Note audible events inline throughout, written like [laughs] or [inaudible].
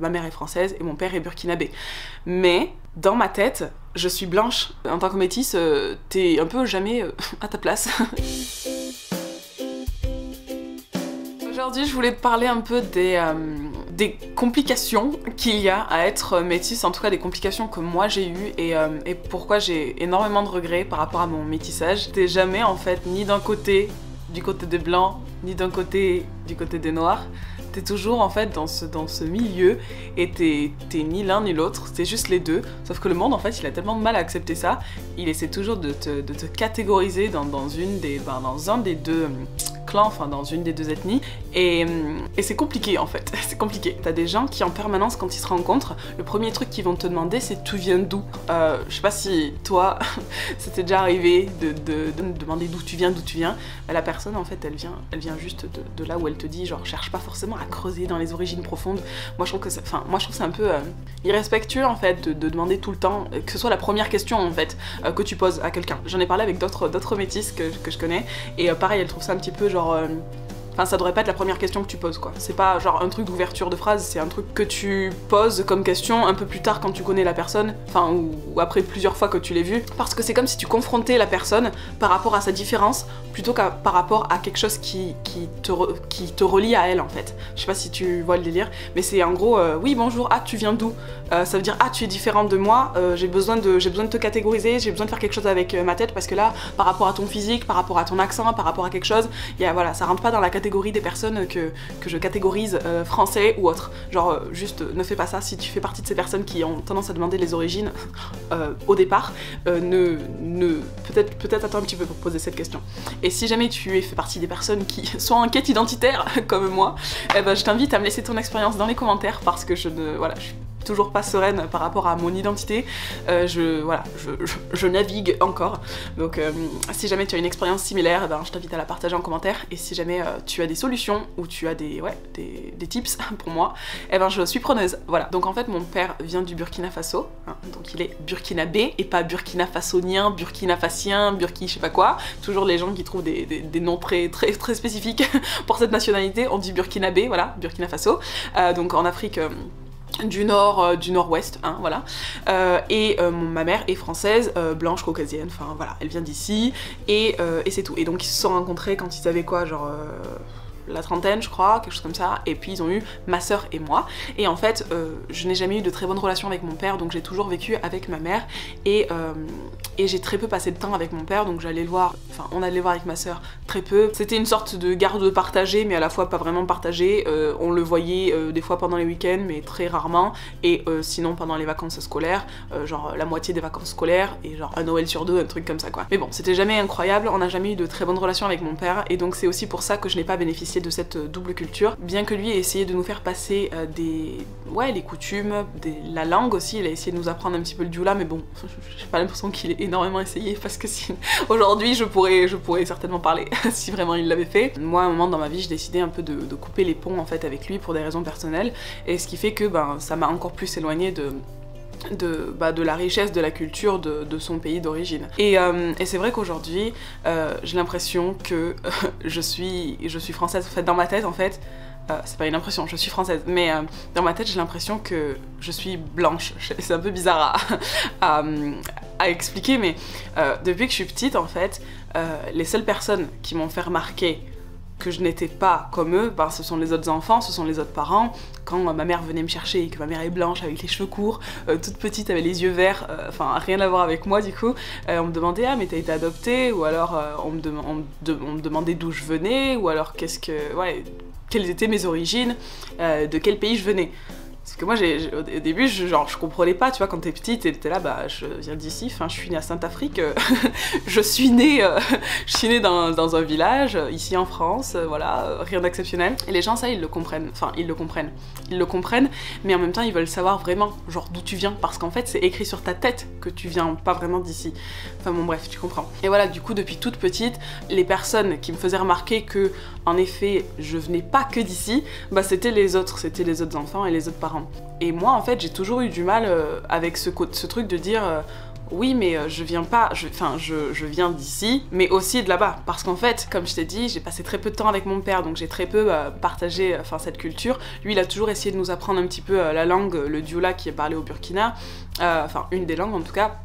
ma mère est française et mon père est burkinabé. Mais dans ma tête, je suis blanche. En tant que métisse, t'es un peu jamais [laughs] à ta place. [laughs] Aujourd'hui, je voulais te parler un peu des, euh, des complications qu'il y a à être métisse, en tout cas des complications que moi j'ai eues et, euh, et, pourquoi j'ai énormément de regrets par rapport à mon métissage. T'es jamais en fait ni d'un côté, du côté des blancs, ni d'un côté, du côté des noirs. T'es toujours en fait dans ce, milieu et t'es ni l'un ni l'autre, c'est juste les deux. Sauf que le monde en fait il a tellement de mal à accepter ça, il essaie toujours de te, catégoriser dans, dans, une des, ben, dans un des deux enfin dans une des deux ethnies, et, et c'est compliqué en fait, [laughs] c'est compliqué. T'as des gens qui en permanence quand ils se rencontrent, le premier truc qu'ils vont te demander c'est tu viens d'où? Euh, Je sais pas si toi, [laughs] c'était déjà arrivé de, de, de demander d'où tu viens, d'où tu viens. La personne en fait elle vient, elle vient juste de, là où elle te dit, genre cherche pas forcément à creuser dans les origines profondes. Moi je trouve que enfin moi je c'est un peu euh, irrespectueux en fait de, demander tout le temps, euh, que ce soit la première question en fait que tu poses à quelqu'un. J'en ai parlé avec d'autres métis que, que, je connais et pareil elle trouve ça un petit peu genre euh, enfin, ça devrait pas être la première question que tu poses, quoi. C'est pas genre un truc d'ouverture de phrase, c'est un truc que tu poses comme question un peu plus tard quand tu connais la personne, enfin, ou, après plusieurs fois que tu l'as vu, parce que c'est comme si tu confrontais la personne par rapport à sa différence, plutôt qu'à par rapport à quelque chose qui, qui, te qui te relie à elle, en fait. Je sais pas si tu vois le délire, mais c'est en gros, euh, oui, bonjour, ah, tu viens d'où? Euh, Ça veut dire, ah, tu es différente de moi, j'ai besoin, de, besoin de te catégoriser, j'ai besoin de faire quelque chose avec ma tête, parce que là, par rapport à ton physique, par rapport à ton accent, par rapport à quelque chose, y a, voilà, ça rentre pas dans la catégorie des personnes que, je catégorise euh, français ou autre. Genre, euh, juste ne fais pas ça si tu fais partie de ces personnes qui ont tendance à demander les origines [laughs] euh, au départ. ne, peut-être peut attends un petit peu pour poser cette question. Et si jamais tu es fait partie des personnes qui [laughs] sont en quête identitaire [laughs] comme moi, eh ben, je t'invite à me laisser ton expérience dans les commentaires parce que je ne, voilà, toujours pas sereine par rapport à mon identité. Euh, je, voilà, je, navigue encore. Donc euh, si jamais tu as une expérience similaire, eh ben, je t'invite à la partager en commentaire. Et si jamais euh, tu as des solutions ou tu as des, ouais, des, des, tips [laughs] pour moi, eh ben je suis preneuse. Voilà. Donc en fait mon père vient du Burkina Faso. Hein, donc il est burkinabé et pas burkina fasonien, burkina facien, burki je sais pas quoi. Toujours les gens qui trouvent des, des, noms très, très, très spécifiques [laughs] pour cette nationalité, on dit burkinabé, voilà, Burkina Faso. donc en Afrique du nord, euh, du nord-ouest, hein, voilà. Euh, et euh, ma mère est française, blanche, caucasienne, enfin voilà, elle vient d'ici, et, et c'est tout. Et donc ils se sont rencontrés quand ils avaient quoi, genre la trentaine je crois, quelque chose comme ça, et puis ils ont eu ma soeur et moi, et en fait euh, je n'ai jamais eu de très bonne relation avec mon père, donc j'ai toujours vécu avec ma mère, et, euh, et j'ai très peu passé de temps avec mon père, donc j'allais le voir, enfin on allait le voir avec ma soeur très peu, c'était une sorte de garde partagée, mais à la fois pas vraiment partagée, euh, on le voyait des fois pendant les week-ends, mais très rarement, et sinon pendant les vacances scolaires, genre la moitié des vacances scolaires, et genre un Noël sur deux, un truc comme ça quoi. Mais bon, c'était jamais incroyable, on n'a jamais eu de très bonne relation avec mon père, et donc c'est aussi pour ça que je n'ai pas bénéficié de cette double culture. Bien que lui ait essayé de nous faire passer euh, des... ouais, les coutumes, la langue aussi, il a essayé de nous apprendre un petit peu le dioula, mais bon, [laughs] j'ai pas l'impression qu'il ait énormément essayé parce que si... [laughs] aujourd'hui je pourrais, je pourrais certainement parler [laughs] si vraiment il l'avait fait. Moi, à un moment dans ma vie, j'ai décidé un peu de, couper les ponts en fait avec lui pour des raisons personnelles, et ce qui fait que ben, ça m'a encore plus éloigné de de, bah, de la richesse de la culture de, son pays d'origine. Et, euh, c'est vrai qu'aujourd'hui, euh, j'ai l'impression que je, suis, je suis française. En fait, dans ma tête, en fait, euh, c'est pas une impression, je suis française, mais dans ma tête, j'ai l'impression que je suis blanche. [laughs] C'est un peu bizarre à expliquer, mais depuis que je suis petite, en fait, les seules personnes qui m'ont fait remarquer que je n'étais pas comme eux, ben, ce sont les autres enfants, ce sont les autres parents. Quand ma mère venait me chercher et que ma mère est blanche avec les cheveux courts, euh, toute petite avec les yeux verts, euh, enfin rien à voir avec moi du coup, euh, on me demandait ah mais t'as été adoptée? Ou alors on me, me, demandait d'où je venais? Ou alors qu'est-ce que ouais quelles étaient mes origines, de quel pays je venais? Parce que moi, j'ai, au début, je, genre, je comprenais pas, tu vois, quand t'es petite, t'es là, bah, je viens d'ici, enfin, je suis née à Sainte-Afrique, euh, [laughs] je suis née, euh, [laughs] je suis dans, dans, un village, euh, ici en France, voilà, rien d'exceptionnel. Et les gens, ça, ils le comprennent, enfin, ils le comprennent. Ils le comprennent, mais en même temps, ils veulent savoir vraiment, genre, d'où tu viens, parce qu'en fait, c'est écrit sur ta tête que tu viens pas vraiment d'ici. Enfin, bon, bref, tu comprends. Et voilà, du coup, depuis toute petite, les personnes qui me faisaient remarquer que, en effet, je venais pas que d'ici, bah, c'était les autres, c'était les autres enfants et les autres parents. Et moi, en fait, j'ai toujours eu du mal euh, avec ce, truc de dire euh, oui, mais euh, je viens pas, enfin, je, viens d'ici, mais aussi de là-bas. Parce qu'en fait, comme je t'ai dit, j'ai passé très peu de temps avec mon père, donc j'ai très peu partagé cette culture. Lui, il a toujours essayé de nous apprendre un petit peu la langue, le dioula qui est parlé au Burkina, enfin, une des langues en tout cas.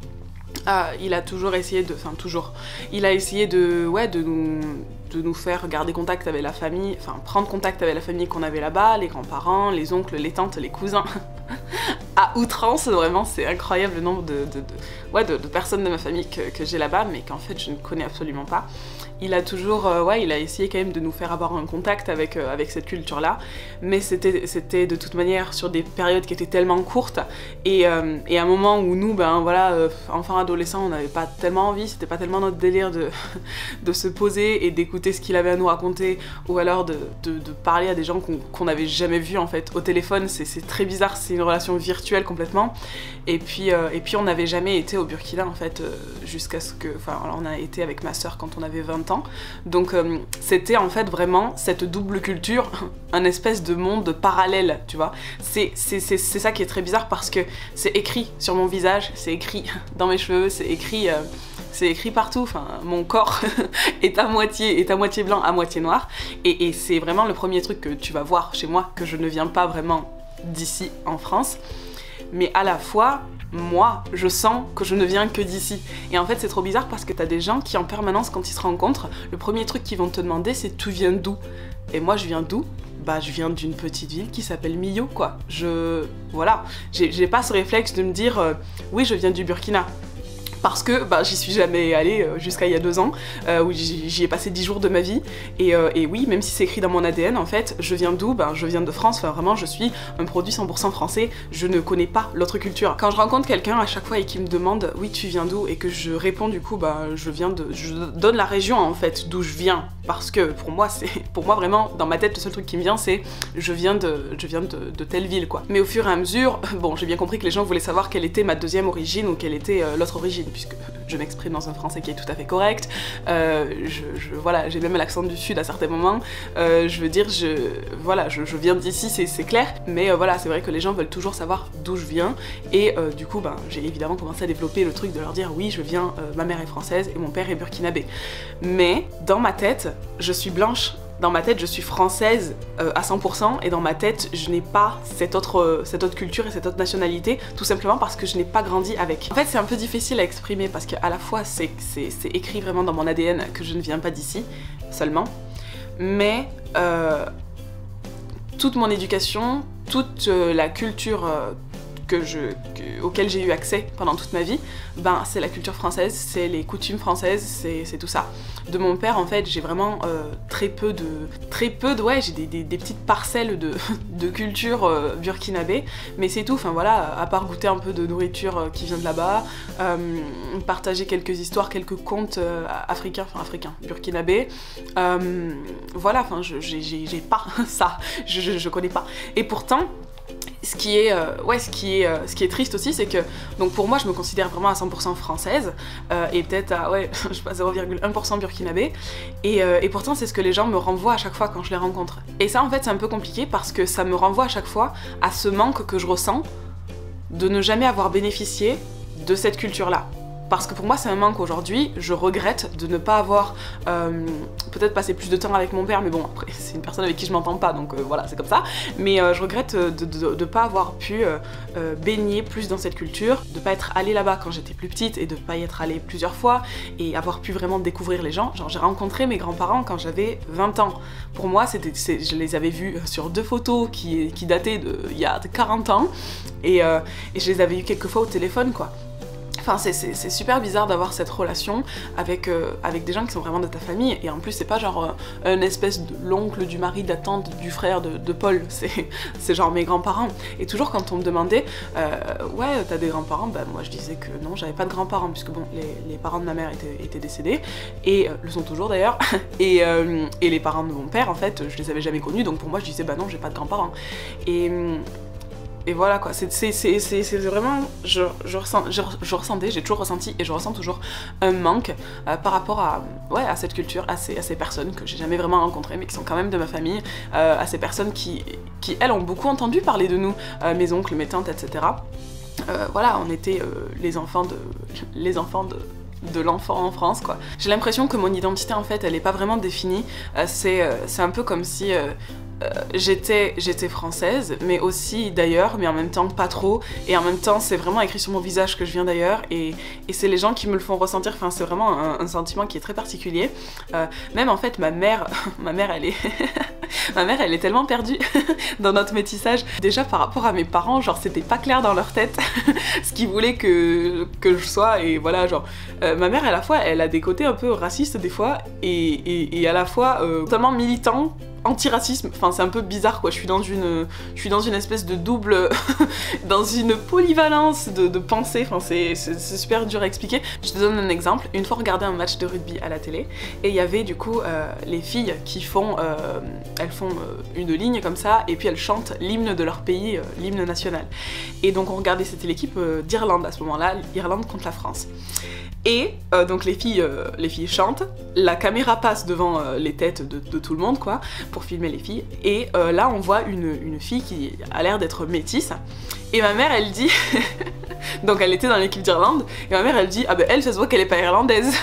il a toujours essayé de, enfin toujours, il a essayé de, ouais, de nous, de nous faire garder contact avec la famille, enfin prendre contact avec la famille qu'on avait là-bas, les grands-parents, les oncles, les tantes, les cousins, [laughs] à outrance, vraiment c'est incroyable le nombre de, personnes de ma famille que, que j'ai là-bas, mais qu'en fait je ne connais absolument pas il a toujours, euh, ouais, il a essayé quand même de nous faire avoir un contact avec, euh, avec cette culture-là, mais c'était de toute manière sur des périodes qui étaient tellement courtes, et, euh, et à un moment où nous, ben voilà, enfants, adolescents, on n'avait pas tellement envie, c'était pas tellement notre délire de, [laughs] de se poser et d'écouter ce qu'il avait à nous raconter, ou alors de, de, parler à des gens qu'on n'avait jamais vus en fait. Au téléphone, c'est très bizarre, c'est une relation virtuelle complètement, et puis, et puis on n'avait jamais été au Burkina en fait, jusqu'à ce que, enfin, on a été avec ma soeur quand on avait 20 donc euh, c'était en fait vraiment cette double culture, [laughs] un espèce de monde parallèle, tu vois. C'est ça qui est très bizarre parce que c'est écrit sur mon visage, c'est écrit [laughs] dans mes cheveux, c'est écrit... Euh, c'est écrit partout, enfin, mon corps [laughs] est à moitié, est à moitié blanc, à moitié noir, et, et c'est vraiment le premier truc que tu vas voir chez moi, que je ne viens pas vraiment d'ici en France, mais à la fois, moi, je sens que je ne viens que d'ici. Et en fait, c'est trop bizarre parce que t'as des gens qui, en permanence, quand ils se rencontrent, le premier truc qu'ils vont te demander, c'est tu viens d'où? Et moi, je viens d'où? Bah je viens d'une petite ville qui s'appelle Millau quoi. Je voilà, j'ai pas ce réflexe de me dire euh, oui je viens du Burkina parce que bah, j'y suis jamais allée euh, jusqu'à il y a deux ans, euh, où j'y ai passé dix jours de ma vie. Euh, et, oui, même si c'est écrit dans mon ADN, en fait, je viens d'où? Ben, Je viens de France, enfin vraiment, je suis un produit 100% français, je ne connais pas l'autre culture. Quand je rencontre quelqu'un à chaque fois et qui me demande oui, tu viens d'où? Et que je réponds du coup, bah, je viens de. Je donne la région en fait d'où je viens, parce que pour moi, c'est. [laughs] Pour moi, vraiment, dans ma tête, le seul truc qui me vient, c'est je viens de. Je viens de, telle ville, quoi. Mais au fur et à mesure, [laughs] bon, j'ai bien compris que les gens voulaient savoir quelle était ma deuxième origine ou quelle était l'autre origine puisque je m'exprime dans un français qui est tout à fait correct. Euh, je, voilà, j'ai même l'accent du sud à certains moments. Euh, je veux dire, je, voilà, je, viens d'ici, c'est clair. Mais euh, voilà, c'est vrai que les gens veulent toujours savoir d'où je viens. Et du coup, ben, j'ai évidemment commencé à développer le truc de leur dire oui, je viens, ma mère est française et mon père est burkinabé. Mais dans ma tête, je suis blanche dans ma tête, je suis française euh, à 100% et dans ma tête, je n'ai pas cette autre, euh, cette autre culture et cette autre nationalité, tout simplement parce que je n'ai pas grandi avec. En fait, c'est un peu difficile à exprimer parce qu'à la fois, c'est écrit vraiment dans mon ADN que je ne viens pas d'ici seulement, mais euh, toute mon éducation, toute la culture que auquel j'ai eu accès pendant toute ma vie, ben c'est la culture française, c'est les coutumes françaises, c'est tout ça. De mon père, en fait, j'ai vraiment euh, très peu de... Très peu de... Ouais, j'ai des, des, petites parcelles de, [laughs] de culture euh, burkinabé, mais c'est tout. Enfin voilà, à part goûter un peu de nourriture euh, qui vient de là-bas, partager quelques histoires, quelques contes africains, enfin africains, burkinabé. voilà, enfin, j'ai pas [laughs] ça, je, je, je connais pas. Et pourtant, ce qui est, euh, euh, ce qui est triste aussi, c'est que, donc pour moi, je me considère vraiment à 100% française, euh, et peut-être à, ouais, [laughs] je sais pas, 0,1% burkinabé, et, et pourtant, c'est ce que les gens me renvoient à chaque fois quand je les rencontre. Et ça, en fait, c'est un peu compliqué parce que ça me renvoie à chaque fois à ce manque que je ressens de ne jamais avoir bénéficié de cette culture-là parce que pour moi c'est un manque aujourd'hui, je regrette de ne pas avoir euh, peut-être passé plus de temps avec mon père, mais bon après [laughs] c'est une personne avec qui je m'entends pas donc euh, voilà c'est comme ça, mais euh, je regrette de ne pas avoir pu baigner plus dans cette culture, de pas être allée là-bas quand j'étais plus petite et de pas y être allée plusieurs fois et avoir pu vraiment découvrir les gens. Genre j'ai rencontré mes grands-parents quand j'avais 20 ans. Pour moi c'était, je les avais vus sur deux photos qui, qui dataient d'il y a 40 ans et, et je les avais eu quelques fois au téléphone quoi. Enfin, c'est super bizarre d'avoir cette relation avec, euh, avec des gens qui sont vraiment de ta famille. Et en plus, c'est pas genre euh, une espèce de l'oncle, du mari, de tante, du frère de, Paul. [laughs] C'est genre mes grands-parents. Et toujours quand on me demandait, euh, ouais, t'as des grands-parents? Bah, moi je disais que non, j'avais pas de grands-parents, puisque bon, les, les, parents de ma mère étaient, décédés, et le sont toujours d'ailleurs. [laughs] Et, et, les parents de mon père, en fait, je les avais jamais connus, donc pour moi je disais, bah non, j'ai pas de grands-parents. Et et voilà quoi, c'est vraiment, je, ressens, ressentais, j'ai toujours ressenti et je ressens toujours un manque euh, par rapport à, ouais, à cette culture, à ces, personnes que j'ai jamais vraiment rencontrées mais qui sont quand même de ma famille, euh, à ces personnes qui, qui elles ont beaucoup entendu parler de nous, euh, mes oncles, mes tantes, etc. voilà, on était les enfants de... [laughs] les enfants de de l'enfant en France quoi. J'ai l'impression que mon identité en fait elle est pas vraiment définie, c'est un peu comme si j'étais j'étais française, mais aussi d'ailleurs, mais en même temps pas trop. Et en même temps, c'est vraiment écrit sur mon visage que je viens d'ailleurs. Et, c'est les gens qui me le font ressentir. Enfin, c'est vraiment un, sentiment qui est très particulier. Euh, même en fait, ma mère, [laughs] ma mère, elle est, [laughs] ma mère, elle est tellement perdue [laughs] dans notre métissage. Déjà par rapport à mes parents, genre c'était pas clair dans leur tête ce qu'ils voulaient que que je sois. Et voilà, genre euh, ma mère, à la fois, elle a des côtés un peu racistes des fois, et, et, et à la fois totalement militant antiracisme. Enfin, c'est un peu bizarre quoi. Je suis dans une, je suis dans une espèce de double, [laughs] dans une polyvalence de, pensée. Enfin, c'est super dur à expliquer. Je te donne un exemple. Une fois, regardé un match de rugby à la télé et il y avait du coup euh, les filles qui font, euh, elles font euh, une ligne comme ça et puis elles chantent l'hymne de leur pays, l'hymne national. Et donc on regardait, c'était l'équipe d'Irlande à ce moment-là, Irlande contre la France. Et euh, donc les filles, euh, les filles chantent, la caméra passe devant euh, les têtes de, tout le monde quoi, pour filmer les filles, et là on voit une, fille qui a l'air d'être métisse, et ma mère elle dit, [laughs] donc elle était dans l'équipe d'Irlande, et ma mère elle dit, ah ben elle ça se voit qu'elle est pas irlandaise.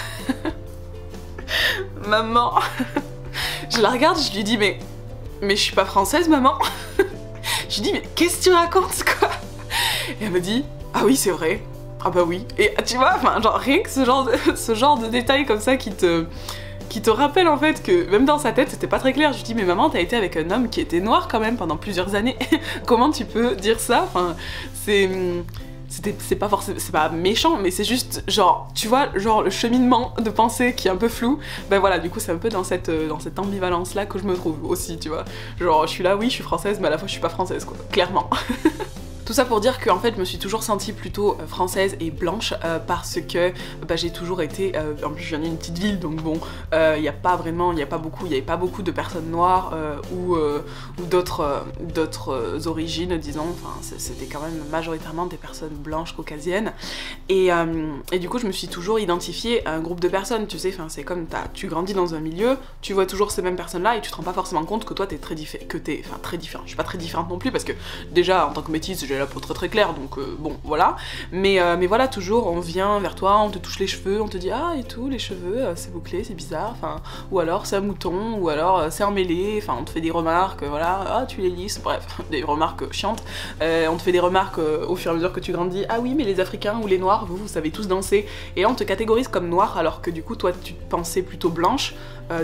[laughs] maman, [laughs] je la regarde, je lui dis mais, mais je suis pas française maman. je lui dis mais qu'est-ce que tu racontes quoi? Et elle me dit, ah oui c'est vrai, ah bah oui. Et tu vois, enfin, genre rien que ce genre de, [laughs] ce genre de détails comme ça qui te qui te rappelle en fait que même dans sa tête c'était pas très clair. Je lui dis mais maman t'as été avec un homme qui était noir quand même pendant plusieurs années. [laughs] Comment tu peux dire ça? Enfin c'est c'est pas forcément c'est pas méchant mais c'est juste genre tu vois genre le cheminement de pensée qui est un peu flou ben voilà du coup c'est un peu dans cette dans cette ambivalence là que je me trouve aussi tu vois genre je suis là oui je suis française mais à la fois je suis pas française quoi clairement [laughs] Tout ça pour dire que en fait je me suis toujours sentie plutôt euh, française et blanche euh, parce que bah, j'ai toujours été, euh, en plus je viens d'une petite ville donc bon, il n'y a pas vraiment, il a pas beaucoup, il avait pas beaucoup de personnes noires ou, ou d'autres d'autres origines disons, enfin c'était quand même majoritairement des personnes blanches caucasiennes. Et, et, du coup je me suis toujours identifiée à un groupe de personnes, tu sais, enfin c'est comme tu grandis dans un milieu, tu vois toujours ces mêmes personnes là et tu te rends pas forcément compte que toi t'es très que enfin très différent, je suis pas très différente non plus parce que déjà en tant que métisse la peau très très claire, donc euh, bon, voilà. Mais, euh, mais voilà, toujours, on vient vers toi, on te touche les cheveux, on te dit ah et tout, les cheveux, euh, c'est bouclé, c'est bizarre, enfin, ou alors c'est un mouton, ou alors c'est emmêlé, enfin, on te fait des remarques, voilà, ah tu les lisses, bref, [laughs] des remarques chiantes. on te fait des remarques au fur et à mesure que tu grandis, ah oui, mais les Africains ou les Noirs, vous, vous savez tous danser. Et là, on te catégorise comme noir, alors que du coup, toi, tu te pensais plutôt blanche.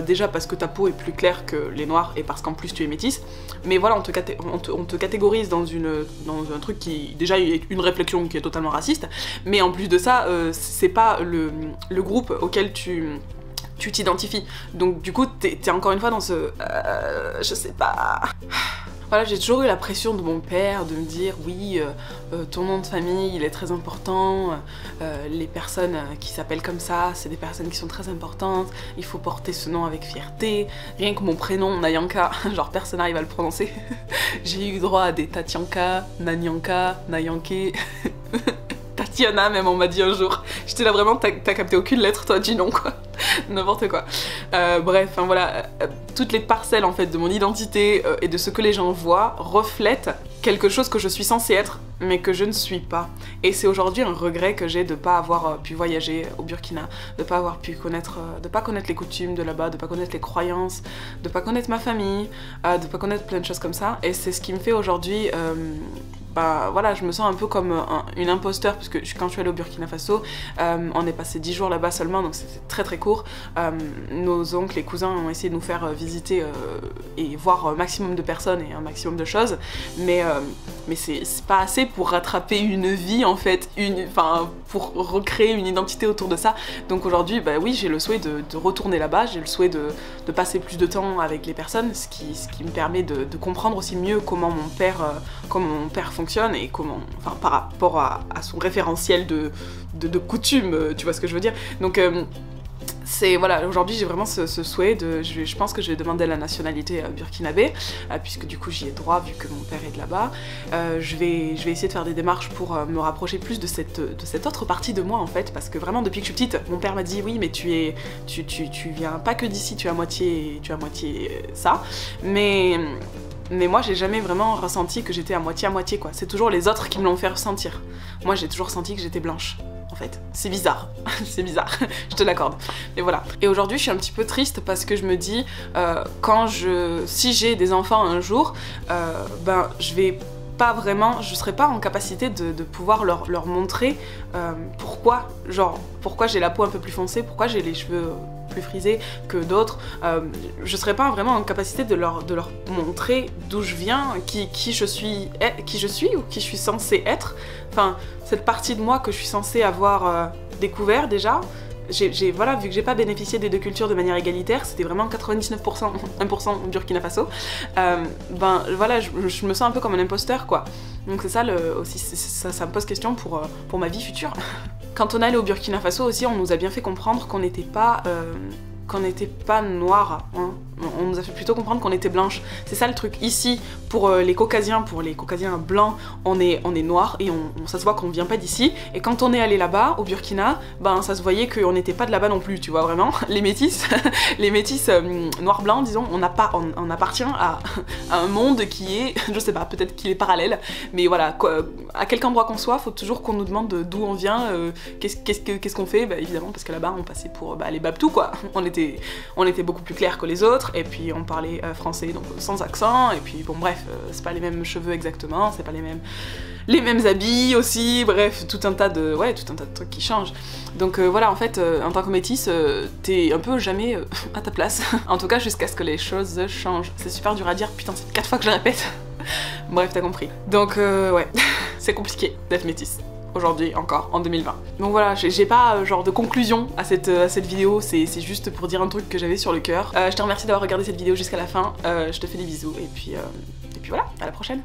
déjà parce que ta peau est plus claire que les noirs et parce qu'en plus tu es métisse. Mais voilà, on te, on te, catégorise dans, une, dans un truc qui déjà est une réflexion qui est totalement raciste, mais en plus de ça, euh, c'est pas le, le, groupe auquel tu tu t'identifies. Donc du coup, t'es es encore une fois dans ce... Euh, je sais pas... Voilà, j'ai toujours eu la pression de mon père de me dire oui, euh, euh, ton nom de famille il est très important, euh, les personnes qui s'appellent comme ça, c'est des personnes qui sont très importantes, il faut porter ce nom avec fierté. Rien que mon prénom, Nayanka, [laughs] genre personne n'arrive à le prononcer. [laughs] j'ai eu droit à des Tatianka, Nanyanka, Nayanke. [laughs] Tatiana même on m'a dit un jour. J'étais là vraiment, t'as capté aucune lettre toi du nom quoi. [laughs] N'importe quoi. Euh, bref, voilà, euh, toutes les parcelles en fait de mon identité euh, et de ce que les gens voient reflètent quelque chose que je suis censée être mais que je ne suis pas. Et c'est aujourd'hui un regret que j'ai de pas avoir pu voyager au Burkina, de pas avoir pu connaître, de pas connaître les coutumes de là-bas, de pas connaître les croyances, de pas connaître ma famille, de pas connaître plein de choses comme ça. Et c'est ce qui me fait aujourd'hui voilà, je me sens un peu comme une imposteur parce que quand je suis allée au Burkina Faso, euh, on est passé 10 jours là-bas seulement, donc c'était très très court. Euh, nos oncles et cousins ont essayé de nous faire euh, visiter et voir un maximum de personnes et un maximum de choses, mais, mais c'est pas assez pour rattraper une vie en fait, enfin pour recréer une identité autour de ça. Donc aujourd'hui, bah oui, j'ai le souhait de, retourner là-bas, j'ai le souhait de, de, passer plus de temps avec les personnes, ce qui, ce qui me permet de, comprendre aussi mieux comment mon père, comment mon père fonctionne et comment, enfin par rapport à, son référentiel de, de, coutume, euh, tu vois ce que je veux dire. Donc euh, c'est voilà, aujourd'hui j'ai vraiment ce, souhait de, je, pense que je vais demander la nationalité euh, burkinabé, puisque du coup j'y ai droit vu que mon père est de là-bas. je, vais, je vais essayer de faire des démarches pour me rapprocher plus de cette, de cette autre partie de moi en fait, parce que vraiment depuis que je suis petite, mon père m'a dit oui mais tu es, tu, tu, tu viens pas que d'ici, tu es à moitié, tu es à moitié ça, mais Mais moi, j'ai jamais vraiment ressenti que j'étais à moitié à moitié, quoi. C'est toujours les autres qui me l'ont fait ressentir. Moi, j'ai toujours senti que j'étais blanche en fait. C'est bizarre, [laughs] c'est bizarre, [laughs] je te l'accorde. Mais voilà. Et aujourd'hui, je suis un petit peu triste parce que je me dis, euh, quand je, si j'ai des enfants un jour, euh, ben je vais pas vraiment, je serais pas en capacité de, pouvoir leur, leur montrer euh, pourquoi, genre, pourquoi j'ai la peau un peu plus foncée, pourquoi j'ai les cheveux plus frisés que d'autres. Euh, je serais pas vraiment en capacité de leur, de leur montrer d'où je viens, qui, qui, je suis, eh, qui je suis ou qui je suis censée être. Enfin, cette partie de moi que je suis censée avoir euh, découvert déjà, j'ai, voilà, vu que j'ai pas bénéficié des deux cultures de manière égalitaire, c'était vraiment 99%, 1% Burkina Faso, ben voilà, je, me sens un peu comme un imposteur quoi. Donc c'est ça aussi, ça, ça, me pose question pour, euh, pour ma vie future. Quand on allait au Burkina Faso aussi, on nous a bien fait comprendre qu'on n'était pas, euh, qu'on n'était pas noir, hein on nous a fait plutôt comprendre qu'on était blanche. C'est ça le truc. Ici, pour euh, les caucasiens, pour les caucasiens blancs, on est, on est noir et on, ça se voit qu'on vient pas d'ici. Et quand on est allé là-bas, au Burkina, ben ça se voyait qu'on n'était pas de là-bas non plus, tu vois vraiment. [laughs] Les métis, [laughs] les métis euh, noir-blanc, disons, on, pas, on, appartient [laughs] à, un monde qui est, je sais pas, peut-être qu'il est parallèle, mais voilà, à quelque endroit qu'on soit, faut toujours qu'on nous demande d'où on vient, euh, qu'est-ce qu'on fait, bah, évidemment, parce que là-bas on passait pour bah, les babtous quoi. On était, on était beaucoup plus clair que les autres et puis on parlait euh, français donc sans accent, et puis bon bref, euh, c'est pas les mêmes cheveux exactement, c'est pas les mêmes les mêmes habits aussi, bref, tout un tas de ouais, tout un tas de trucs qui changent. Donc euh, voilà, en fait, en tant que métisse, t'es un peu jamais [laughs] à ta place. [laughs] en tout cas, jusqu'à ce que les choses changent. C'est super dur à dire, putain, c'est quatre fois que je répète. [laughs] bref, t'as compris. Donc ouais, c'est compliqué d'être métisse aujourd'hui encore, en 2020. Donc voilà, j'ai pas euh, genre de conclusion à cette, euh, vidéo, c'est juste pour dire un truc que j'avais sur le cœur. Euh, je te remercie d'avoir regardé cette vidéo jusqu'à la fin, je te fais des bisous et puis, puis voilà, à la prochaine